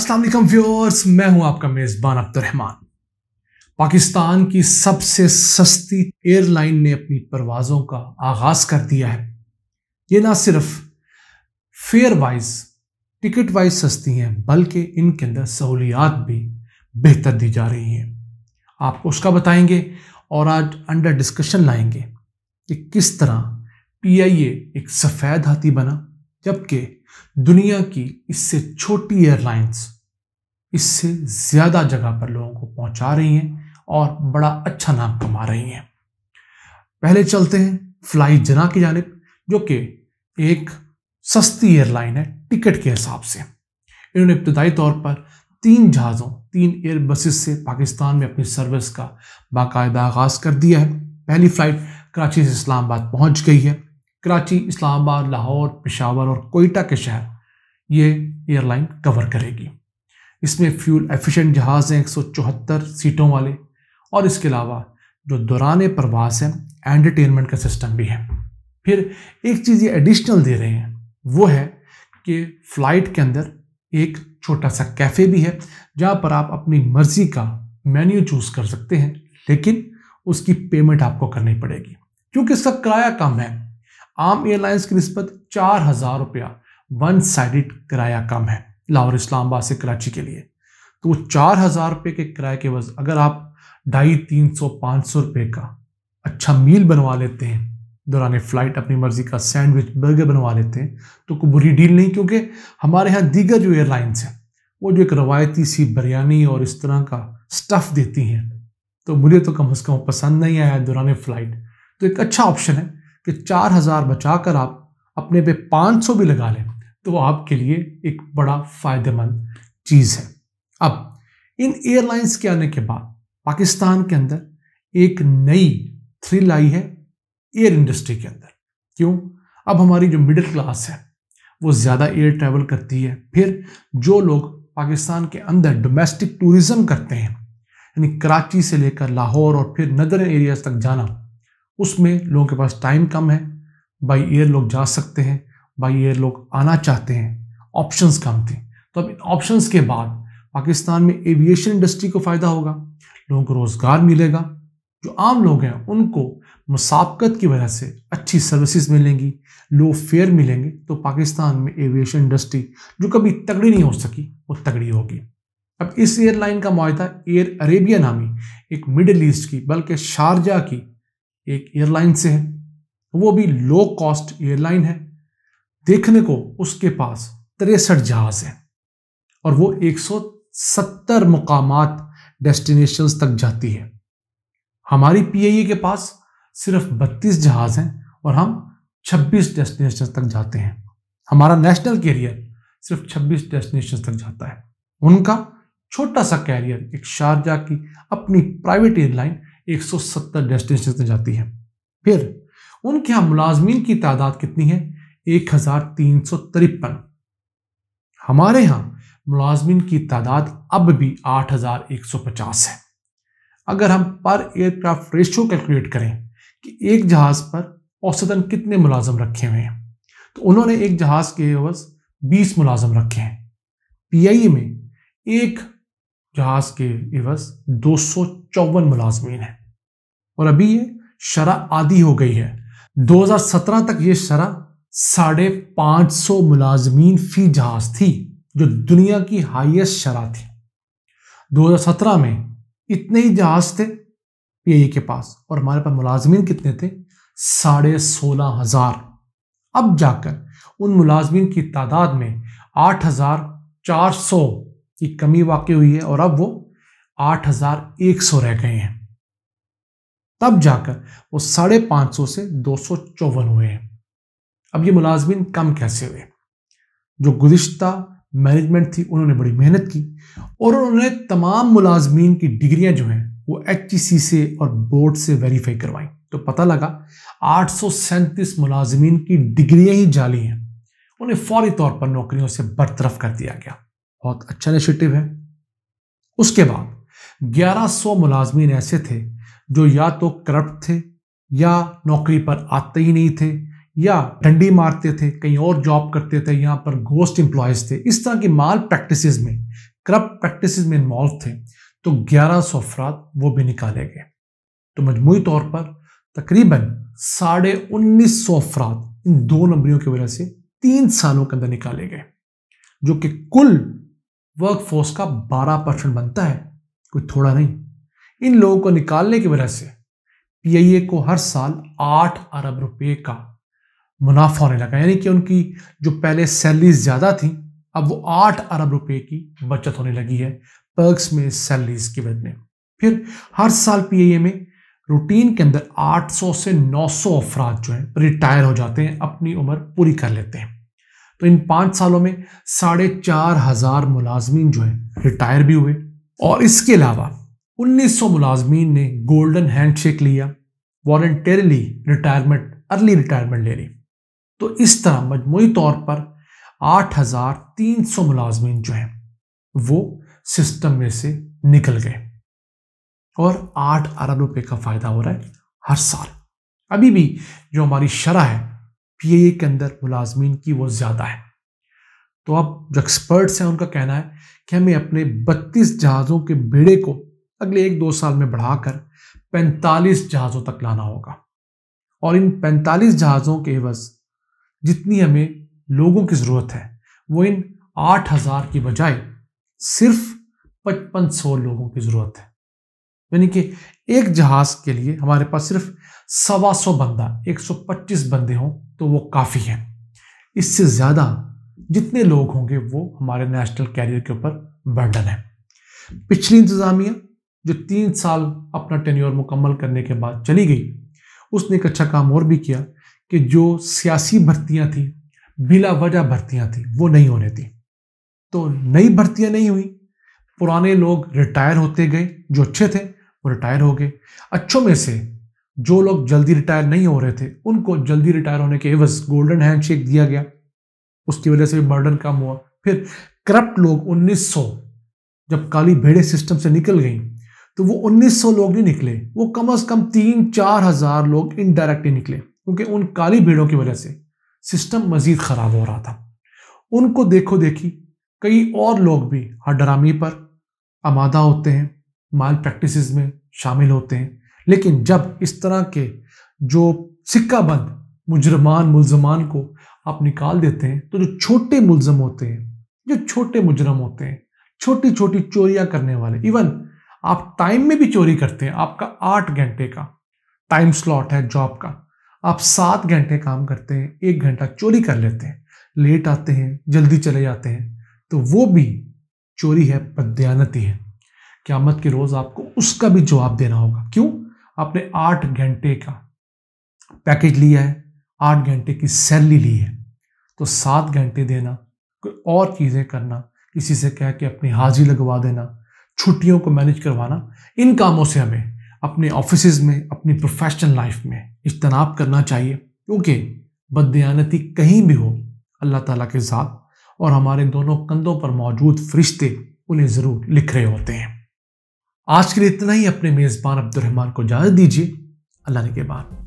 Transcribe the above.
वालेकुम व्यूअर्स, मैं हूँ आपका मेजबान अब्दुलरहमान। पाकिस्तान की सबसे सस्ती एयरलाइन ने अपनी परवाज़ों का आगाज़ कर दिया है। ये ना सिर्फ़ फेयर वाइज टिकट वाइज सस्ती हैं, बल्कि इनके अंदर सहूलियात भी बेहतर दी जा रही हैं। आपको उसका बताएँगे और आज अंडर डिस्कशन लाएँगे कि किस तरह पीआईए एक सफ़ेद हाथी बना, जबकि दुनिया की इससे छोटी एयरलाइंस इससे ज़्यादा जगह पर लोगों को पहुँचा रही हैं और बड़ा अच्छा नाम कमा रही हैं। पहले चलते हैं फ्लाई जना की जानब, जो कि एक सस्ती एयरलाइन है, टिकट के हिसाब से। इन्होंने इब्तदाई तौर पर तीन जहाज़ों, तीन एयर बसेस से पाकिस्तान में अपनी सर्विस का बाकायदा आगाज़ कर दिया है। पहली फ़्लाइट कराची से इस्लामाबाद पहुँच गई है। कराची, इस्लामाबाद, लाहौर, पेशावर और कोयटा के शहर ये एयरलाइन कवर करेगी। इसमें फ्यूल एफिशिएंट जहाज़ हैं एक सौ चौहत्तर सीटों वाले और इसके अलावा जो दौरान प्रवास है एंटरटेनमेंट का सिस्टम भी है। फिर एक चीज़ ये एडिशनल दे रहे हैं, वो है कि फ़्लाइट के अंदर एक छोटा सा कैफ़े भी है, जहाँ पर आप अपनी मर्ज़ी का मेन्यू चूज़ कर सकते हैं, लेकिन उसकी पेमेंट आपको करनी पड़ेगी, क्योंकि इसका किराया कम है। आम एयरलाइंस की नस्बत चार हज़ार रुपया वन साइडेड किराया कम है, लाहौर इस्लामाबाद से कराची के लिए। तो वो चार हज़ार रुपये के किराए के वजह, अगर आप ढाई, तीन सौ, पाँच सौ रुपये का अच्छा मील बनवा लेते हैं, दौरान फ़्लाइट अपनी मर्ज़ी का सैंडविच बर्गर बनवा लेते हैं तो कोई बुरी डील नहीं, क्योंकि हमारे यहाँ दीगर जो एयरलाइंस हैं, वो जो एक रवायती सी बिरयानी और इस तरह का स्टफ़ देती हैं तो मुझे तो कम अज़ कम पसंद नहीं आया दौरान फ़्लाइट तो एक अच्छा ऑप्शन है कि चार हज़ार बचा कर आप अपने पे पाँच सौ भी लगा लें तो आपके लिए एक बड़ा फ़ायदेमंद चीज़ है। अब, इन एयरलाइंस के आने के बाद पाकिस्तान के अंदर एक नई थ्रिल आई है एयर इंडस्ट्री के अंदर। क्यों? अब हमारी जो मिडिल क्लास है, वो ज़्यादा एयर ट्रैवल करती है। फिर जो लोग पाकिस्तान के अंदर डोमेस्टिक टूरिज़्म करते हैं, यानी कराची से लेकर लाहौर और फिर नदर एरियाज़ तक जाना उसमें लोगों के पास टाइम कम है। बाई एयर लोग जा सकते हैं। बाई एयर लोग आना चाहते हैं। ऑप्शंस कम थे। तो अब इन ऑप्शंस के बाद पाकिस्तान में एविएशन इंडस्ट्री को फ़ायदा होगा। लोगों को रोज़गार मिलेगा। जो आम लोग हैं, उनको मुसाबकत की वजह से अच्छी सर्विसेज़ मिलेंगी। लो फेयर मिलेंगे। तो पाकिस्तान में एविएशन इंडस्ट्री जो कभी तगड़ी नहीं हो सकी, वो तगड़ी होगी। अब इस एयरलाइन का माहा एयर अरेबिया नामी एक मिडल ईस्ट की, बल्कि शारजा की एक एयरलाइन से है। वो भी लो कॉस्ट एयरलाइन है। देखने को उसके पास तिरसठ जहाज़ हैं और वो 170 मुकामात डेस्टिनेशंस तक जाती है। हमारी पीआईए के पास सिर्फ़ 32 जहाज़ हैं और हम 26 डेस्टिनेशन तक जाते हैं। हमारा नेशनल कैरियर सिर्फ़ 26 डेस्टिनेशन तक जाता है। उनका छोटा सा कैरियर एक शारजा की अपनी प्राइवेट एयरलाइन 170 डेस्टिनेशन तक जाती है। फिर, उनके यहाँ मुलाजमीन की तादाद कितनी है? एक हज़ार तीन सौ तिरपन। हमारे यहाँ मुलाजमिन की तादाद अब भी आठ हज़ार एक सौ पचास है। अगर हम पर एयरक्राफ्ट रेशो कैलकुलेट करें कि एक जहाज़ पर औसतन कितने मुलाजम रखे हुए हैं तो उन्होंने एक जहाज़ के बीस मुलाजम रखे हैं। पी आई पीआईए में एक जहाज़ के एवज दो सौ चौवन मुलाजमीन है। और अभी ये शरह आदि हो गई है। 2017 तक ये शरह साढ़े पाँच सौ मुलाजमीन फ़ी जहाज़ थी, जो दुनिया की हाईएस्ट शरह थी। 2017 में इतने ही जहाज़ थे पीआई के पास, और हमारे पास मुलाजमीन कितने थे? साढ़े सोलह हज़ार। अब जाकर उन मुलाजमीन की तादाद में आठ हज़ार चार सौ की कमी वाकई हुई है और अब वो आठ हज़ार एक सौ रह गए हैं। तब जाकर वो साढ़े पाँच सौ से दो सौ चौवन हुए हैं। अब ये मुलाजमीन कम कैसे हुए? जो गुज्त मैनेजमेंट थी, उन्होंने बड़ी मेहनत की और उन्होंने तमाम मुलाजमीन की डिग्रियाँ जो हैं, वो एच से और बोर्ड से वेरीफाई करवाई। तो पता लगा, आठ सौ सैंतीस मुलाजमीन की डिग्रियाँ ही जाली हैं। उन्हें फौरी तौर पर नौकरियों से बरतरफ कर दिया गया। बहुत अच्छा इनिशिएटिव है। उसके बाद 1100 मुलाजमीन ऐसे थे जो या तो करप्ट थे या नौकरी पर आते ही नहीं थे या डंडी मारते थे, कहीं और जॉब करते थे, यहाँ पर गोस्ट एम्प्लॉयज़ थे। इस तरह की माल प्रैक्टिस में करप्ट प्रैक्टिस में इन्वॉल्व थे तो 1100 अफराद वो भी निकाले गए। तो मजमू तौर पर तकरीबन साढ़े उन्नीस सौ अफराद इन दो नंबरियों की वजह से तीन सालों के अंदर निकाले गए, जो कि कुल वर्क फोर्स का 12 परसेंट बनता है, कोई थोड़ा नहीं। इन लोगों को निकालने की वजह से पीआईए को हर साल आठ अरब रुपए का मुनाफा होने लगा यानी कि उनकी जो पहले सैलरीज ज़्यादा थी, अब वो आठ अरब रुपए की बचत होने लगी है पर्क्स में सैलरीज की वजह में फिर हर साल पीआईए में रूटीन के अंदर 800 से 900 अफराद जो हैं रिटायर हो जाते हैं, अपनी उम्र पूरी कर लेते हैं। तो इन पाँच सालों में साढ़े चार हज़ार मुलाजमीन जो हैं, रिटायर भी हुए। और इसके अलावा 1900 मुलाजमीन ने गोल्डन हैंडशेक लिया, वॉल्टरली रिटायरमेंट, अर्ली रिटायरमेंट ले ली। तो इस तरह मजमू तौर पर 8300 मुलाजमीन जो हैं, वो सिस्टम में से निकल गए। और आठ अरब रुपए का फ़ायदा हो रहा है हर साल। अभी भी जो हमारी शरह है पीए के अंदर मुलाजमीन की वो ज़्यादा है। तो अब जो एक्सपर्ट्स हैं, उनका कहना है कि हमें अपने 32 जहाज़ों के बेड़े को अगले एक दो साल में बढ़ाकर 45 जहाज़ों तक लाना होगा। और इन 45 जहाज़ों के एवज जितनी हमें लोगों की ज़रूरत है, वो इन 8000 की बजाय सिर्फ़ पचपन सौ लोगों की ज़रूरत है। यानी कि एक जहाज़ के लिए हमारे पास सिर्फ़ सवा सौ बंदा 125 बंदे हों तो वो काफ़ी है। इससे ज़्यादा जितने लोग होंगे, वो हमारे नेशनल कैरियर के ऊपर बर्डन है। पिछली इंतज़ामिया, जो तीन साल अपना टेन्योर मुकम्मल करने के बाद चली गई, उसने एक अच्छा काम और भी किया कि जो सियासी भर्तियाँ थी, बिला वजह भर्तियाँ थी, वो नहीं होने थी तो नई भर्तियाँ नहीं हुई। पुराने लोग रिटायर होते गए, जो अच्छे थे वो रिटायर हो गए। अच्छों में से जो लोग जल्दी रिटायर नहीं हो रहे थे, उनको जल्दी रिटायर होने के एवज गोल्डन हैंडशेक दिया गया। उसकी वजह से भी बर्डन कम हुआ। फिर करप्ट लोग 1900 जब काली भेड़े सिस्टम से निकल गई तो वो 1900 लोग नहीं निकले, वो कम अज कम तीन चार हज़ार लोग इनडायरेक्टली निकले, क्योंकि उन काली भेड़ों की वजह से सिस्टम मजीद खराब हो रहा था। उनको देखो देखी कई और लोग भी हर डरामी पर आमादा होते हैं। माल प्रैक्टिस में शामिल होते हैं। लेकिन जब इस तरह के जो सिक्का बंद मुजरमान, मुलजमान को आप निकाल देते हैं तो जो छोटे मुलजम होते हैं, जो छोटे मुजरम होते हैं छोटी छोटी चोरियाँ करने वाले इवन आप टाइम में भी चोरी करते हैं, आपका आठ घंटे का टाइम स्लॉट है जॉब का, आप सात घंटे काम करते हैं, एक घंटा चोरी कर लेते हैं लेट आते हैं, जल्दी चले जाते हैं तो वो भी चोरी है बदयानती है। क्यामत के रोज आपको उसका भी जवाब देना होगा। क्यों? आपने आठ घंटे का पैकेज लिया है, आठ घंटे की सैलरी ली है। तो सात घंटे देना, कोई और चीज़ें करना, किसी से कह के अपनी हाजिरी लगवा देना, छुट्टियों को मैनेज करवाना, इन कामों से हमें अपने ऑफ़िस में, अपनी प्रोफेशनल लाइफ में इज्तनाब करना चाहिए। क्योंकि बदयानती कहीं भी हो, अल्लाह ताला के साथ और हमारे दोनों कंधों पर मौजूद फरिश्ते उन्हें ज़रूर लिख रहे होते हैं। आज के लिए इतना ही। अपने मेज़बान अब्दुलरहमान को इजाज़त दीजिए। अल्लाह ने के बाद